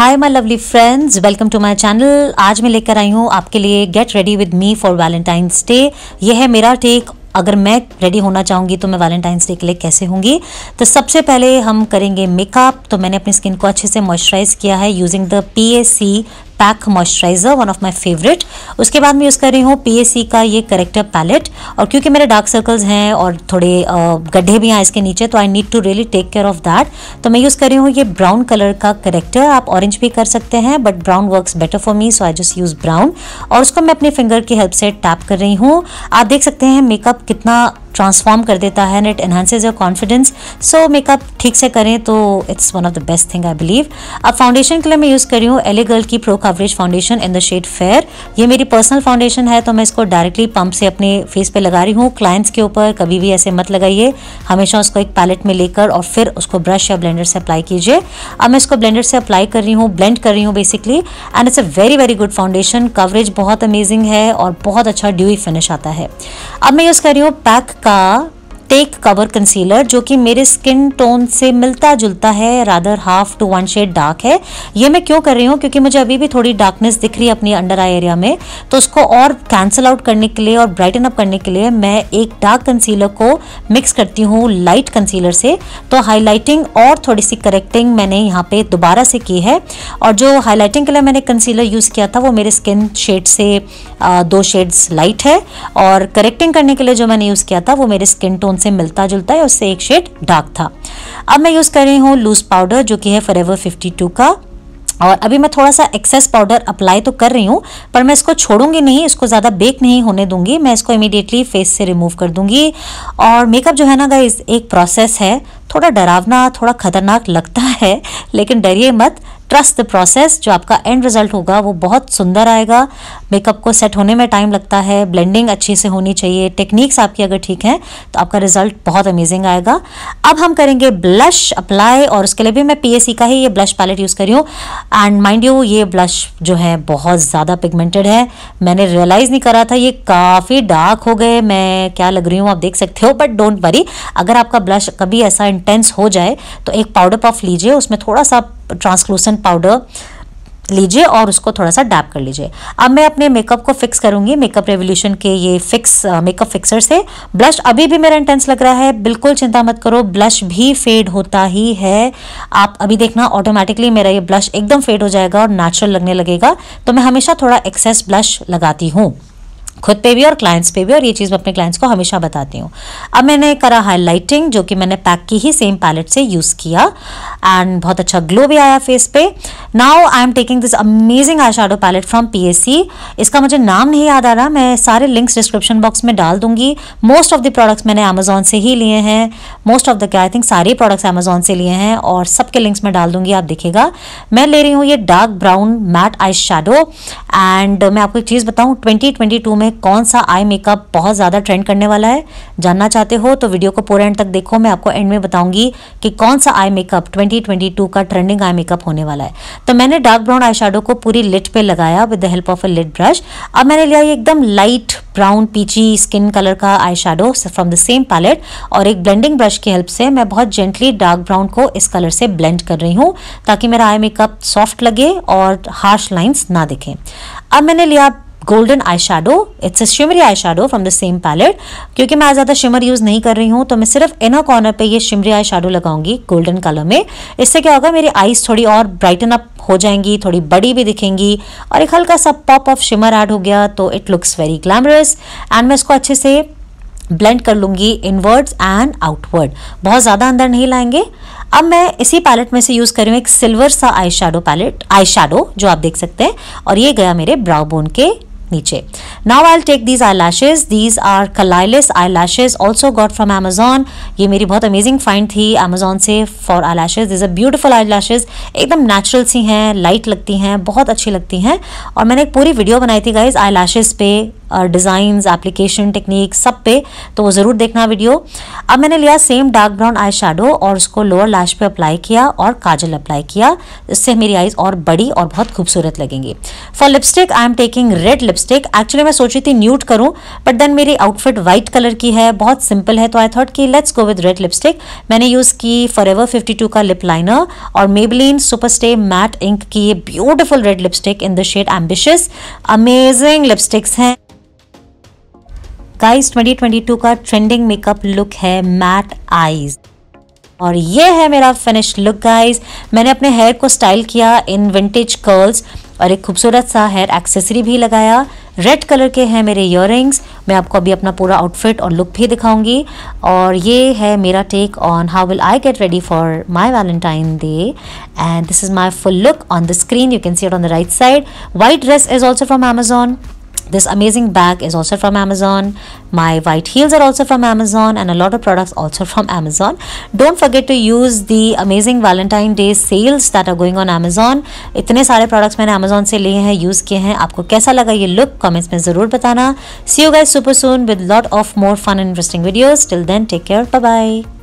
Hi my lovely friends welcome to my channel आज मैं लेकर आई हूँ आपके लिए get ready with me for Valentine's day यह है मेरा टेक अगर मैं रेडी होना चाहूँगी तो मैं वैलेंटाइंस डे के लिए कैसे होंगी? तो सबसे पहले हम करेंगे मेकअप तो मैंने अपनी स्किन को अच्छे से मॉइस्चराइज किया है using the P C pack moisturizer one of my favourite उसके बाद मैं यूज़ कर रही हूँ पीएससी का ये करेक्टर पैलेट और क्योंकि मेरे डार्क सर्कल्स हैं और थोड़े गड्ढे भी हैं इसके नीचे तो I need to really take care of that तो मैं यूज़ कर रही हूँ ये ब्राउन कलर का करेक्टर आप ऑरेंज भी कर सकते हैं but brown work better for me so I just use brown और उसको मैं अपने फिंगर की हेल्प से टैप कर रही हूँ. आप देख सकते हैं मेकअप कितना ट्रांसफॉर्म कर देता है and it enhances your confidence so makeup ठीक से करें तो it's one of the best thing I believe अब फाउंडेशन के लिए मैं यूज़ कर रही हूँ एले गर्ल की pro coverage foundation in the shade fair ये मेरी पर्सनल फाउंडेशन है तो मैं इसको डायरेक्टली पंप से अपने फेस पे लगा रही हूँ. क्लाइंट्स के ऊपर कभी भी ऐसे मत लगाइए. हमेशा उसको एक पैलेट में लेकर और फिर उसको ब्रश या ब्लेंडर से अप्लाई कीजिए. अब मैं इसको ब्लेंडर से अप्लाई कर रही हूँ ब्लेंड कर रही हूँ basically and it's a very very good foundation coverage बहुत अमेजिंग है और बहुत अच्छा ड्यूई फिनिश आता है. अब मैं यूज़ कर रही हूँ पैक का टेक कवर कंसीलर जो कि मेरे स्किन टोन से मिलता जुलता है rather half to one shade dark है। ये मैं क्यों कर रही हूँ? क्योंकि मुझे अभी भी थोड़ी डार्कनेस दिख रही है अपनी अंडर आई एरिया में। तो उसको और कैंसिल आउट करने के लिए और ब्राइटन अप करने के लिए मैं एक डार्क कंसीलर को मिक्स करती हूँ लाइट कंसीलर से। तो हाईलाइटिंग और थोड़ी सी करेक्टिंग मैंने यहाँ पे दोबारा से की है। और जो हाईलाइटिंग के लिए मैंने कंसीलर यूज़ किया था, वो मेरे स्किन शेड से दो शेड्स लाइट है। और करेक्टिंग करने के लिए जो मैंने यूज़ किया था, वो मेरे स्किन टोन से मिलता जुलता है उससे एक शेड डार्क था। अब मैं यूज़ कर रही हूँ लूज पाउडर जो कि है फॉर टू का। और अभी मैं थोड़ा सा एक्सेस पाउडर अप्लाई तो कर रही हूँ, पर मैं इसको छोड़ूँगी नहीं, इसको ज़्यादा बेक नहीं होने दूँगी। मैं इसको इमीडिएटली फेस से रिमूव कर दूँगी। और मेकअप जो है ना गाइज़ एक प्रोसेस है। थोड़ा डरावना, थोड़ा खतरनाक लगता है, लेकिन डरिए मत। ट्रस्ट द प्रोसेस जो आपका एंड रिज़ल्ट होगा, वो बहुत सुंदर आएगा। मेकअप को सेट होने में टाइम लगता है ब्लेंडिंग अच्छे से होनी चाहिए टेक्निक्स आपकी अगर ठीक हैं तो आपका रिज़ल्ट बहुत अमेजिंग आएगा। अब हम करेंगे ब्लश अप्लाई और उसके लिए भी मैं पीएससी का ही ये ब्लश पैलेट यूज़ करी हूँ। एंड माइंड यू ये ब्लश जो है, बहुत ज़्यादा पिगमेंटेड है। मैंने रियलाइज़ नहीं करा था, ये काफ़ी डार्क हो गए, मैं क्या लग रही हूँ, आप देख सकते हो बट डोंट वरी अगर आपका ब्लश कभी ऐसा इंटेंस हो जाए तो एक पाउडर पफ लीजिए, उसमें थोड़ा सा ट्रांसलूसेंट पाउडर लीजिए और उसको थोड़ा सा डैप कर लीजिए। अब मैं अपने मेकअप को फिक्स करूँगी मेकअप रेवोल्यूशन के ये फिक्स मेकअप फिक्सर से। ब्लश अभी भी मेरा इंटेंस लग रहा है, बिल्कुल चिंता मत करो ब्लश भी फेड होता ही है। आप अभी देखना ऑटोमेटिकली मेरा ये ब्लश एकदम फेड हो जाएगा और नेचुरल लगने लगेगा तो मैं हमेशा थोड़ा एक्सेस ब्लश लगाती हूँ। खुद पे भी और क्लाइंट्स पे भी, और ये चीज़ मैं अपने क्लाइंट्स को हमेशा बताती हूँ। अब मैंने करा हाइलाइटिंग जो कि मैंने पैक की ही सेम पैलेट से यूज़ किया। एंड बहुत अच्छा ग्लो भी आया फेस पे। Now I am taking this amazing eye shadow palette from P इसका मुझे नाम नहीं याद आ रहा। मैं सारे लिंक्स डिस्क्रिप्शन बॉक्स में डाल दूँगी। मोस्ट ऑफ़ द प्रोडक्ट्स मैंने अमेजोन से ही लिए हैं। मोस्ट ऑफ़ द क्या आई थिंक सारे प्रोडक्ट्स अमेजोन से लिए हैं और सबके लिंक्स में डाल दूँगी, आप देखिएगा। मैं ले रही हूँ ये dark brown matte eye shadow and मैं आपको एक चीज़ बताऊँ ट्वेंटी में कौन सा आई मेकअप बहुत ज़्यादा ट्रेंड करने वाला है? जानना चाहते हो तो वीडियो को पूरे एंड तक देखो। मैं आपको एंड में बताऊँगी कि कौन सा आई मेकअप 2022 का ट्रेंडिंग आई मेकअप होने वाला है। तो मैंने डार्क ब्राउन आई को पूरी लिट पे लगाया with the help of a lid brush अब मैंने लिया ये एकदम light brown peachy skin colour का eye shadow from the same palette और एक ब्लेंडिंग ब्रश की हेल्प से मैं बहुत जेंटली डार्क ब्राउन को इस कलर से ब्लेंड कर रही हूँ ताकि मेरा आई मेकअप सॉफ्ट लगे और हार्श लाइन्स ना दिखें। अब मैंने लिया golden eye shadow it's a shimmery eye shadow from the same palette क्योंकि मैं ज़्यादा शिमर यूज़ नहीं कर रही हूँ तो मैं सिर्फ़ इनर कॉर्नर पे ये शिमरी आई शेडो लगाऊँगी गोल्डन कलर में। इससे क्या होगा, मेरी आईज थोड़ी और ब्राइटन अप हो जाएँगी, थोड़ी बड़ी भी दिखेंगी और एक हल्का सा पॉप ऑफ़ शिमर ऐड हो गया तो it looks very glamorous and मैं इसको अच्छे से ब्लेंड कर लूँगी इनवर्ड्स एंड आउटवर्ड बहुत ज़्यादा अंदर नहीं लाएँगे। अब मैं इसी पैलेट में से यूज़ कर रही हूँ एक सिल्वर सा eye shadow palette eye shadow जो आप देख सकते हैं। और ये गया मेरे ब्राउ बोन के नीचे। Now I take these eyelashes these are कलाइलिस eyelashes also got from Amazon ये मेरी बहुत अमेजिंग फाइंड थी अमेजोन से for eyelashes these a beautiful eyelashes एकदम नेचुरल सी हैं लाइट लगती हैं, बहुत अच्छी लगती हैं। और मैंने एक पूरी वीडियो बनाई थी गाइज़ आई लैशेज पे। डिज़ाइंस एप्लीकेशन टेक्निक सब पे तो ज़रूर देखना वीडियो अब मैंने लिया same dark brown eye shadow और उसको लोअर लैश पे अप्लाई किया और काजल अप्लाई किया। इससे मेरी आईज और बड़ी और बहुत खूबसूरत लगेंगी। For lipstick I am taking red lipstick actually मैं सोची थी न्यूट करूँ बट देन मेरी आउटफिट व्हाइट कलर की है, बहुत सिंपल है तो आई थॉट कि let's go with red lipstick मैंने यूज़ की फॉर एवर फिफ्टी का लिप लाइनर और Maybelline super stay matte ink की ये beautiful red lipstick in the shade ambitious amazing lipsticks हैं। गाइस 2022 का ट्रेंडिंग मेकअप लुक है मैट आईज और ये है मेरा फिनिश लुक गाइस मैंने अपने हेयर को स्टाइल किया इन विंटेज कर्ल्स और एक खूबसूरत सा हेयर एक्सेसरी भी लगाया. रेड कलर के हैं मेरे इयर मैं आपको अभी अपना पूरा आउटफिट और लुक भी दिखाऊँगी. और ये है मेरा take on how will I get ready for my Valentine day and this is my full look on the screen you can see it on the right side white dress is also from Amazon This amazing bag is also from Amazon. My white heels are also from Amazon and a lot of products also from Amazon. Don't forget to use the amazing Valentine Day sales that are going on Amazon. इतने सारे products मैंने Amazon से लिए हैं use किए हैं आपको कैसा लगा ये look comments में ज़रूर बताना See you guys super soon with lot of more fun and interesting videos. Till then take care. Bye bye.